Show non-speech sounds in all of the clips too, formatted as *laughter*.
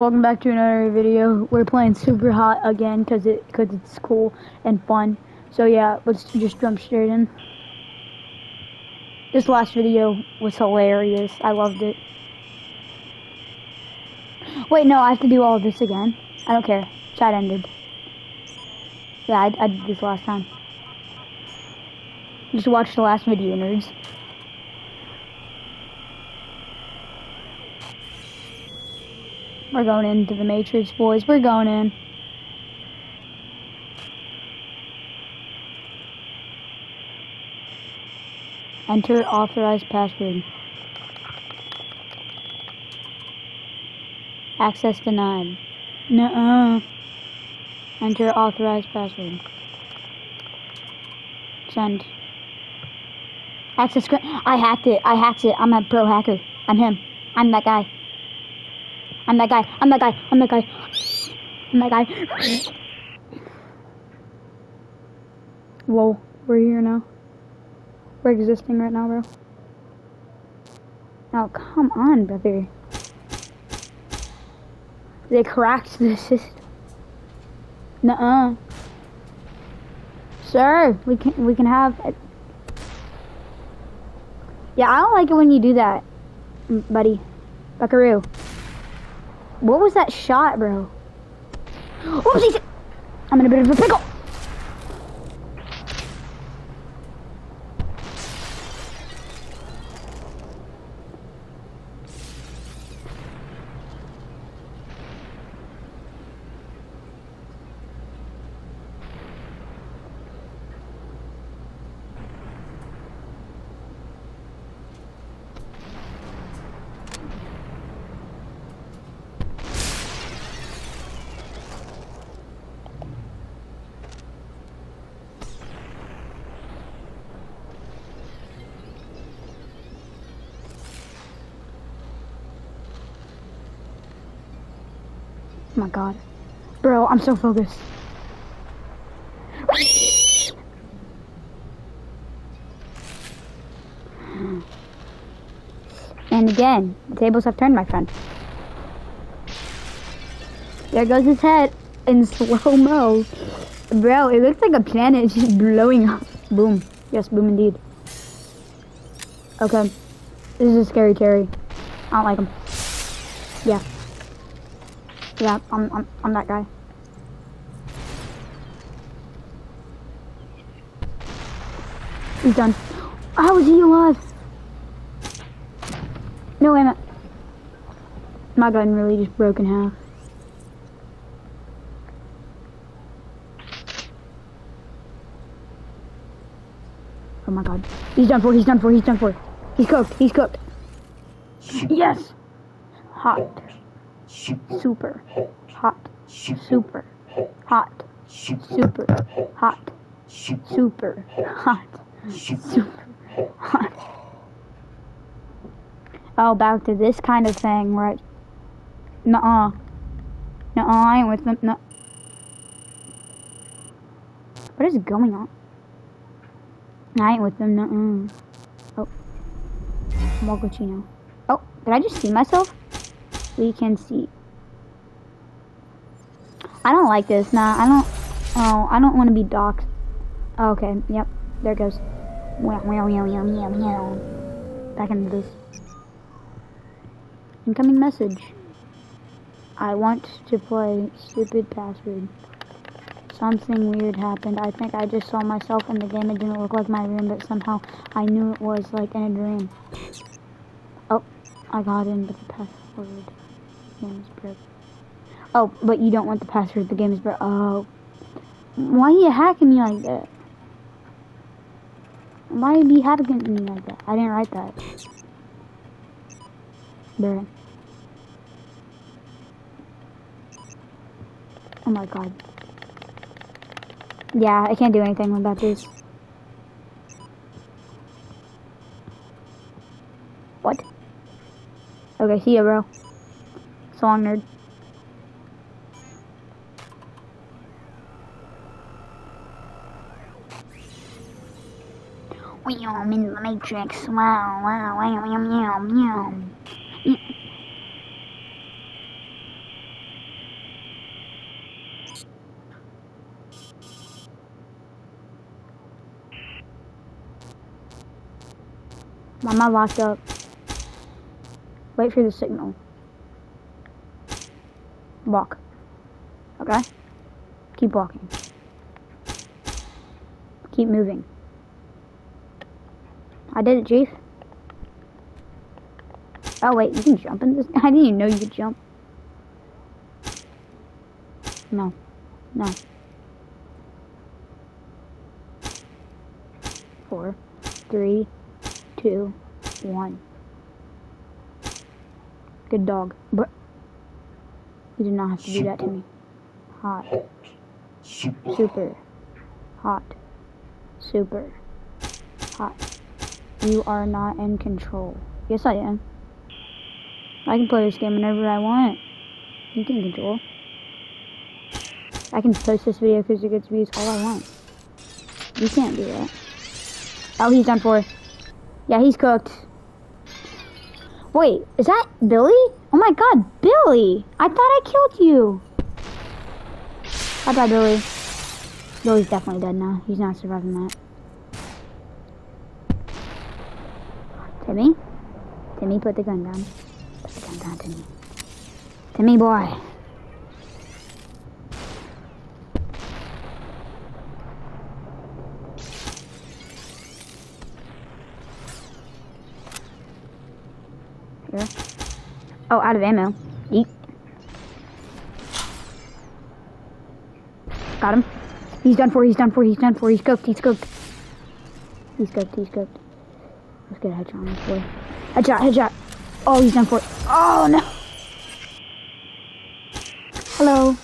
Welcome back to another video. We're playing Superhot again because it because it's cool and fun. So yeah, let's just jump straight in. This last video was hilarious. I loved it. Wait, no, I have to do all this again. I don't care. Chat ended. Yeah, I, I did this last time. Just watch the last video, nerds. We're going into the Matrix, boys. We're going in. Enter authorized password. Access denied. No. -uh. Enter authorized password. Send. Access screen. I hacked it. I hacked it. I'm a pro hacker. I'm him. I'm that guy. I'm that guy. I'm that guy. I'm that guy. I'm that guy. Whoa, we're here now. We're existing right now, bro. Oh, come on, brother. They cracked the system. Nuh-uh. Sir, we can we can have. Yeah, I don't like it when you do that, buddy. Buckaroo. What was that shot, bro? Oopsies! I'm in a bit of a pickle. Oh my god. Bro, I'm so focused. And again, the tables have turned, my friend. There goes his head in *laughs* slow-mo. Bro, it looks like a planet just blowing up. Boom. Yes, boom indeed. Okay. This is a scary Terry. I don't like him. Yeah. Yeah, I'm, I'm, I'm that guy. He's done. How is he alive? No, wait a minute. My gun really just broke in half. Oh my god. He's done for, he's done for, he's done for. He's cooked, he's cooked. Yes! Hot. Super. Hot. Super. Hot. Super. Hot. Super. Hot. Super. Hot. *sighs* Oh, back to this kind of thing, right? Nuh-uh. Nuh-uh, I ain't with them. No. What is going on? I ain't with them. Nuh-uh. Oh. Mochaccino. Oh, did I just see myself? We can see. I don't like this. Nah, I don't. Oh, I don't want to be docked. Okay, yep. There it goes. Back into this. Incoming message. I want to play stupid password. Something weird happened. I think I just saw myself in the game. It didn't look like my room, but somehow I knew it was like in a dream. Oh, I got in, with the password game is. Oh, but you don't want the password. The game is broke. Oh. Why are you hacking me like that? Why are you hacking me like that? I didn't write that. Bruh. Oh my god. Yeah, I can't do anything about this. What? Okay, see ya, bro. Song it. We are in the Matrix. Wow, wow, wow, Wow! Wow! meow. Why am I locked up? Wait for the signal. Walk. Okay? Keep walking. Keep moving. I did it, Chief. Oh, wait, you can jump in this? *laughs* I didn't even know you could jump. No. No. Four, three, two, one. Good dog. But you did not have to do that to me. Hot. Super. Super. Hot. Super. Hot. You are not in control. Yes, I am. I can play this game whenever I want. You can control. I can post this video because it gets views all I want. You can't do that. Oh, he's done for. Yeah, he's cooked. Wait, is that Billy? Oh my god, Billy! I thought I killed you. Bye bye, Billy. Billy's definitely dead now. He's not surviving that. Timmy? Timmy, put the gun down. Put the gun down, Timmy. Timmy boy. Here. Oh, out of ammo. Yeet. Got him. He's done for, he's done for, he's done for, he's cooked, he's cooked. He's cooked, he's cooked. Let's get a headshot on this boy. Headshot, headshot. Oh, he's done for. Oh, no. Hello.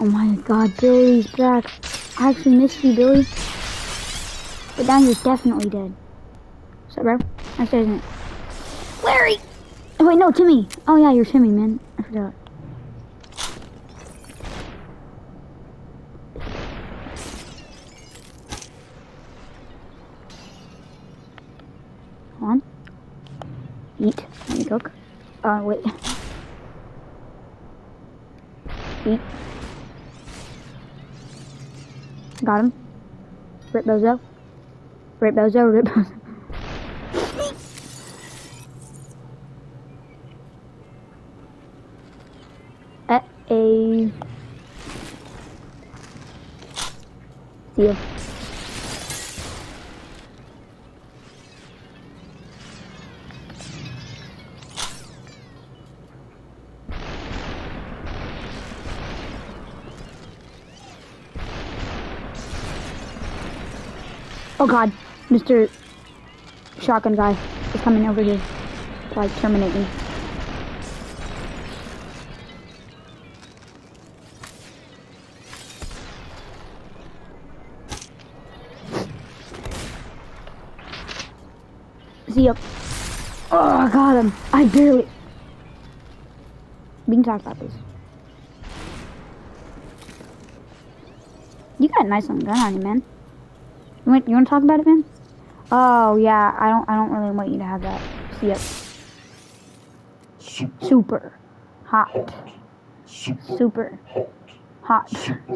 Oh my god, Billy's back. I actually missed you, Billy. But now you're definitely dead. Up, bro? Nice isn't it? Oh, wait, no, Timmy. Oh, yeah, you're Timmy, man. I forgot. Hold on. Eat. Let me cook. Uh, wait. Eat. Got him. Rip Bozo. Rip Bozo, Rip Bozo. Uh, a. See Oh god, Mr. Shotgun guy is coming over here to like terminate me. See ya. Oh, I got him. I barely. We can talk about this. You got a nice little gun on you, man. You want, you want to talk about it, man? Oh yeah, I don't I don't really want you to have that. See ya. Super. Super hot. Super. Super hot.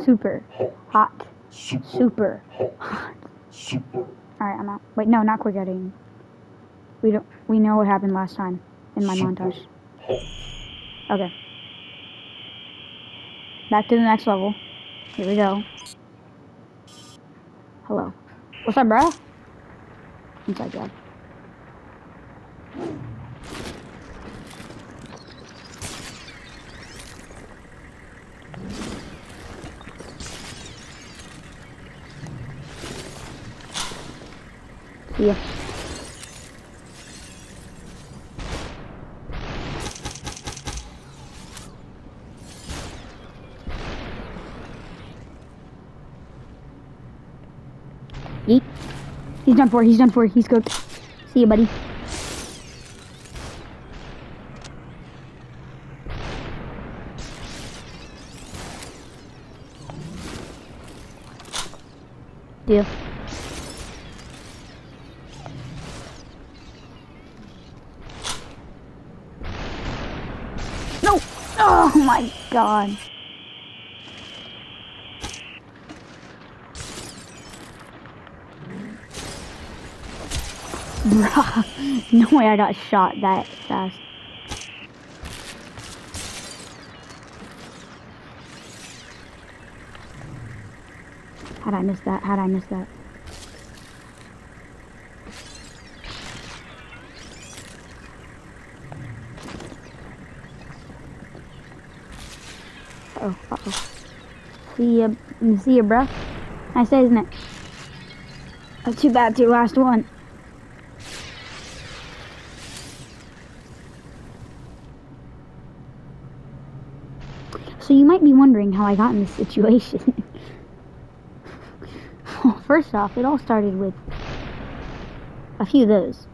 Super hot. Super. Super hot. Super. All right, I'm out. Wait, no, not quick editing. We don't. We know what happened last time in my montage. Okay. Back to the next level. Here we go. Hello. What's up, bro? Inside job. See He's done for. He's done for. He's cooked. See you, buddy. Deal. No! Oh my god. Bruh, *laughs* no way I got shot that fast. How'd I miss that? How'd I miss that? Uh oh, uh oh. See ya, see ya, bruh. Nice day, isn't it? That's too bad, your last one. So you might be wondering how I got in this situation. *laughs* well, first off, it all started with a few of those.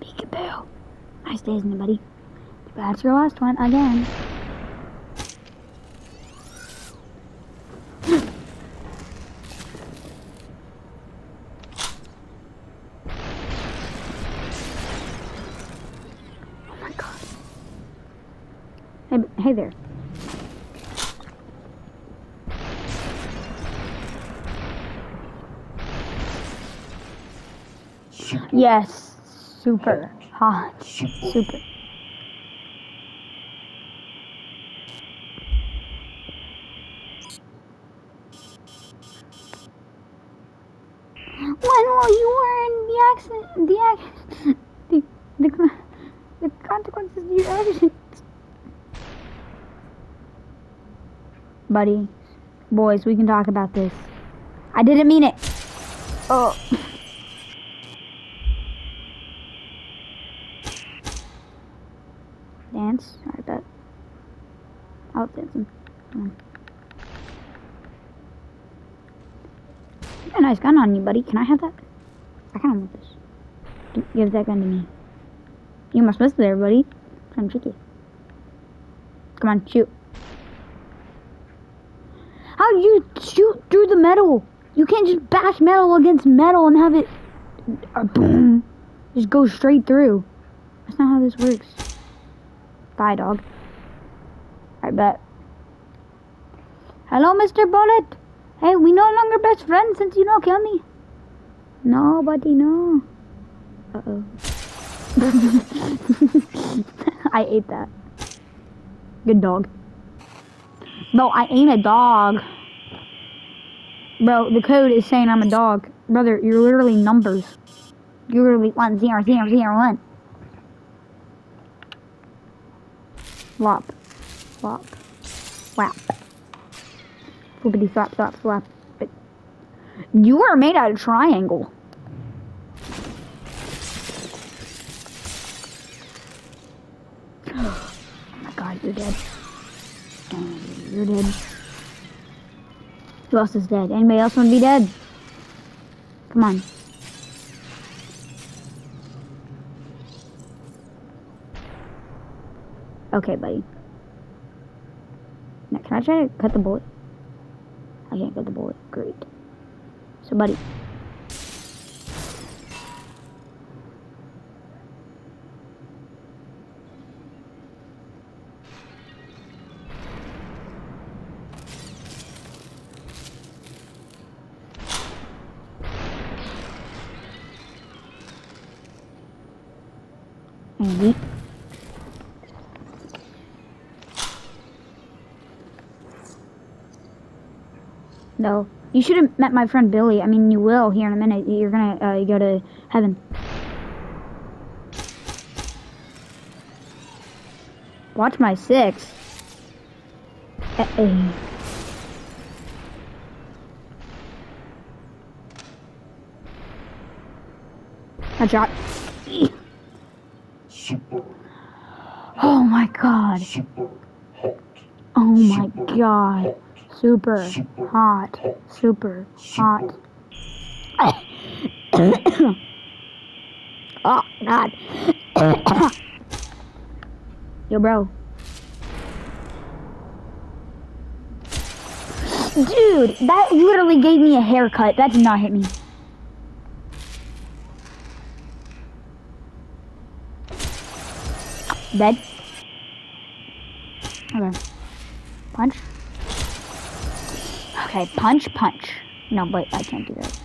Peekaboo. Day, isn't it, buddy? That's your last one again. oh my god. Hey, hey there. super, Yes, super hot. super. When will you learn the accident, the ac- the the, the consequences of your actions? Buddy, boys, we can talk about this. I didn't mean it. Oh. Dance? I bet. I'll dance him. Got a nice gun on you, buddy. Can I have that? I kind of want this. Give that gun to me. You must miss there, buddy. Come tricky. Come on, shoot. How do you shoot through the metal? You can't just bash metal against metal and have it uh, boom. Just go straight through. That's not how this works. Die, dog. I bet. Hello, Mr. Bullet. Hey, we no longer best friends since you don't kill me. No, buddy, no. Uh oh. *laughs* I ate that. Good dog. Bro, I ain't a dog. Bro, the code is saying I'm a dog. Brother, you're literally numbers. You're literally one zero zero zero one. Flop. Flop. Flap. Flippity flap flap flap. But You are made out of triangle. *gasps* Oh my god, you're dead. You're dead. Who else is dead? Anybody else want to be dead? Come on. Okay, buddy. Now, can I try to cut the bullet? I can't cut the bullet. Great. So, buddy. No. You should have met my friend Billy. I mean, you will here in a minute. You're gonna uh, go to heaven. Watch my six. Uh, uh. Headshot. super, Oh my god. super hot, Oh my god. Super super hot. Super hot. *coughs* oh god. *coughs* Yo, bro. Dude, that literally gave me a haircut. That did not hit me. Dead. Okay. Punch. Okay, punch, punch. No, wait, I can't do that.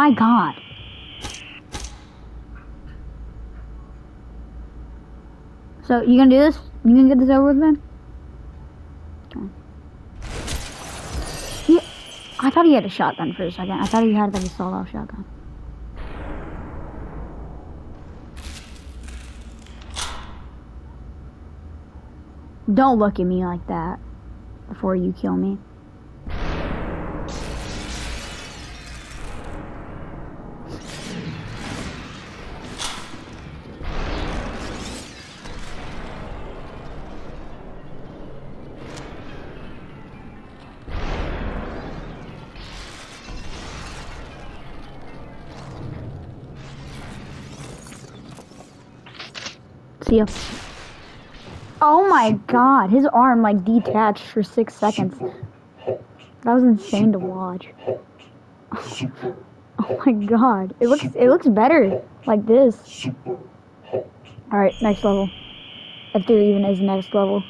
My god. So, you gonna do this? You gonna get this over with, man? He, I thought he had a shotgun for a second. I thought he had like a solo shotgun. Don't look at me like that before you kill me. See. Oh my god, his arm like detached for six seconds. That was insane to watch. *laughs* Oh my god. It looks it looks better like this. Alright, next level. If there even is next level.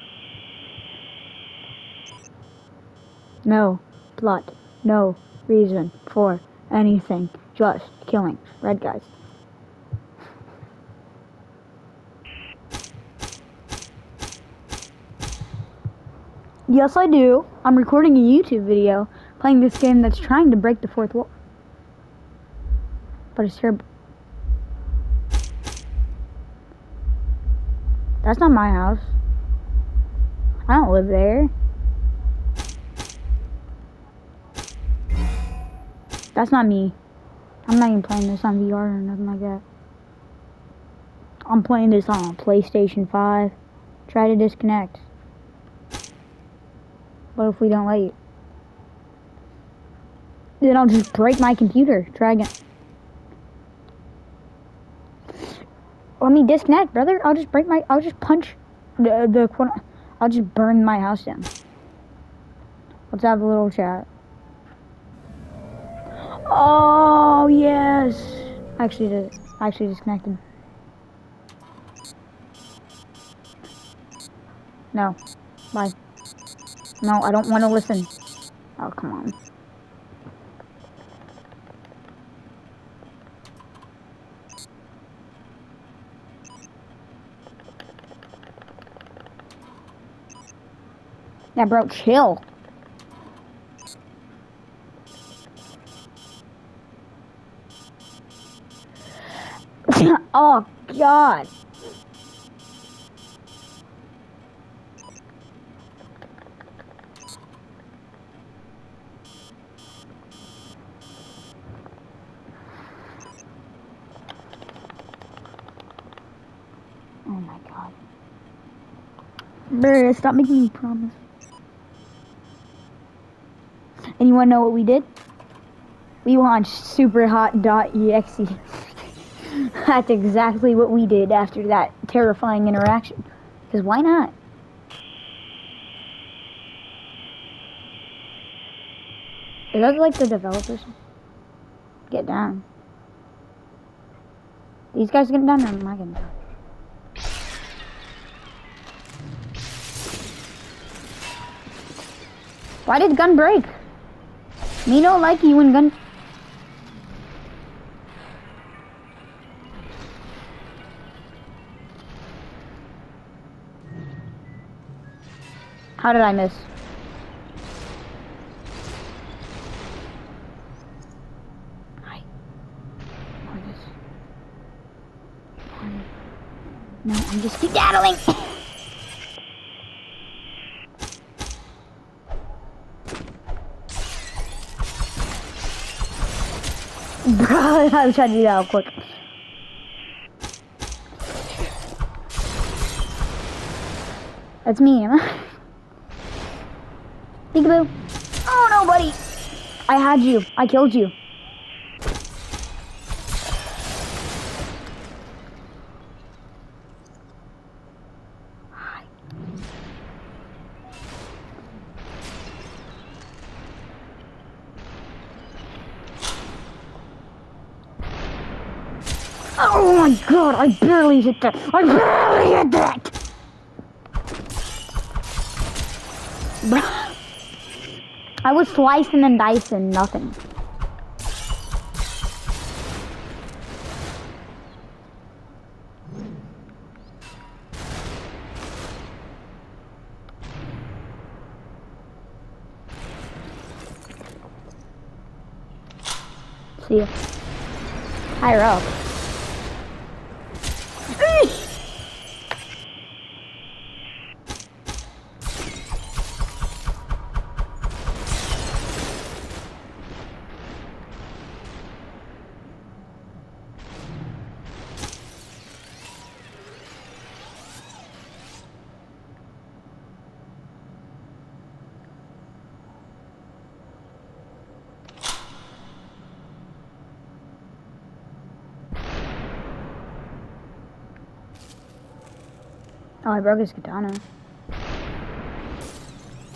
No plot. No reason for anything. Just killing red guys. Yes, I do. I'm recording a YouTube video playing this game that's trying to break the fourth wall. But it's terrible. That's not my house. I don't live there. That's not me. I'm not even playing this on VR or nothing like that. I'm playing this on PlayStation 5. Try to disconnect. What if we don't let you? Then I'll just break my computer. Try again. Let me disconnect, brother. I'll just break my. I'll just punch the the corner. I'll just burn my house down. Let's have a little chat. Oh yes. Actually actually disconnected. No. Bye. No, I don't want to listen. Oh come on. Yeah, bro, chill. *laughs* oh God. Oh my God. Bruh, stop making me promise. Wanna know what we did? We launched superhot.exe. *laughs* That's exactly what we did after that terrifying interaction. Because why not? Is that like the developers? Get down. These guys getting down or am I getting down? Why did gun break? Me no like you and gun. How did I miss? Hi. No, I'm just skedaddling. Bro, *laughs* I was trying to do that quick. That's me, Emma. *laughs* Peekaboo. Oh no, buddy. I had you. I killed you. Oh my god, I barely hit that. I barely hit that. Bruh. *laughs* I was slicing and dicing, nothing. See ya. Higher up. Oh, I broke his katana.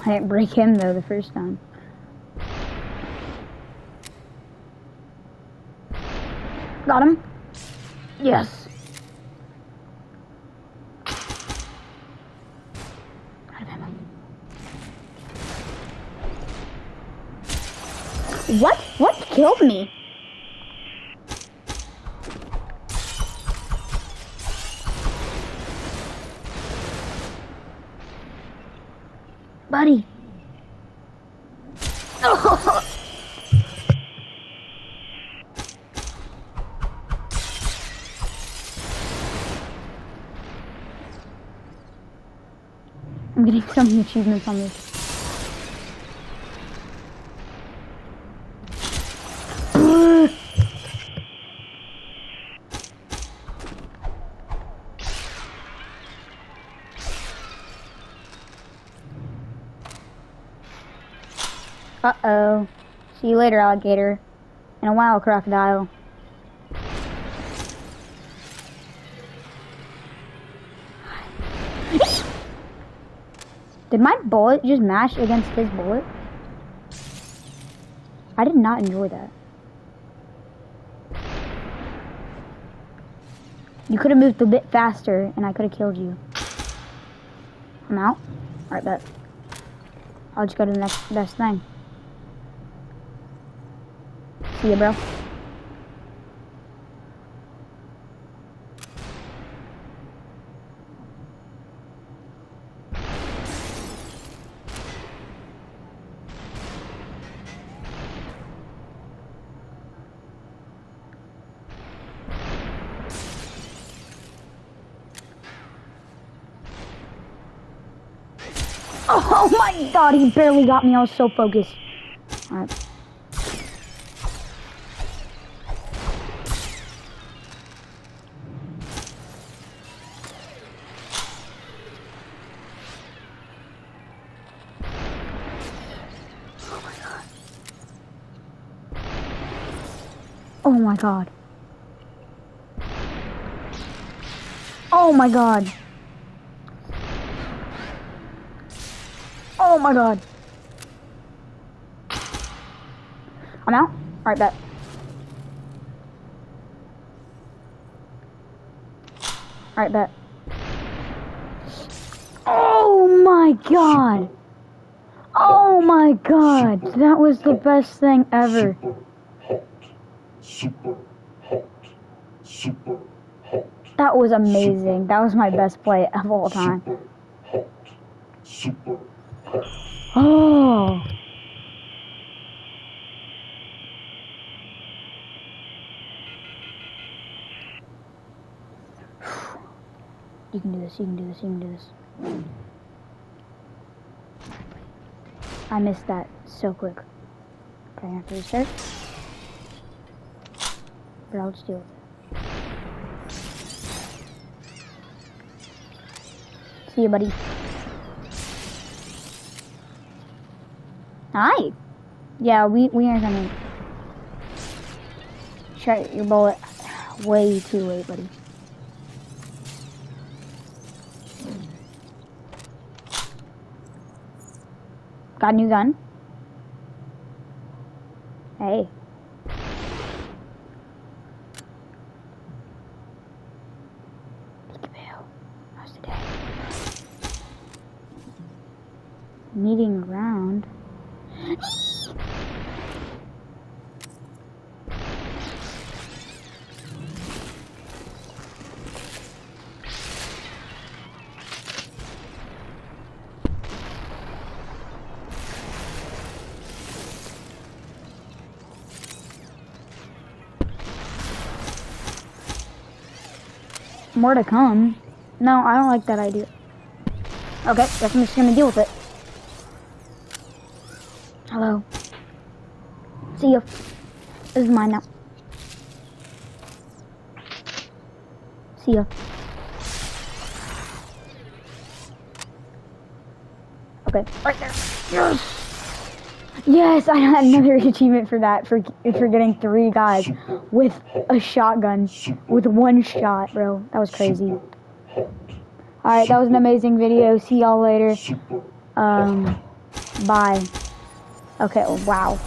I didn't break him though the first time. Got him. Yes. What? What killed me? Buddy. I'm getting some achievements on this. Uh-oh. See you later, alligator. In a while, crocodile. Did my bullet just mash against his bullet? I did not enjoy that. You could have moved a bit faster and I could have killed you. I'm out. Alright, bet. I'll just go to the next best thing. See ya, bro. Oh my god, he barely got me. I was so focused. Alright. Oh my god. Oh my god. Oh my god. I'm out? Alright, bet. Alright, bet. Oh my god. Oh my god. That was the best thing ever. Super hot. Super hot. That was amazing. That was my best play of all time. Super hot. Super hot. Oh. *sighs* You can do this, you can do this, you can do this. I missed that so quick. Okay, I have to restart. Bro, let's. See you, buddy. Hi. Yeah, we we are coming. Shot your bullet way too late, buddy. Got a new gun. Hey. Peekaboo. How's the day? Meeting around. More to come. No, I don't like that idea. Okay, guess I'm just gonna deal with it. Hello. See ya. This is mine now. See ya. Okay, right there. Yes! Yes, I had another achievement for that, for, for getting three guys with a shotgun, with one shot, bro. That was crazy. Alright, that was an amazing video. See y'all later. Um, bye. Okay, wow.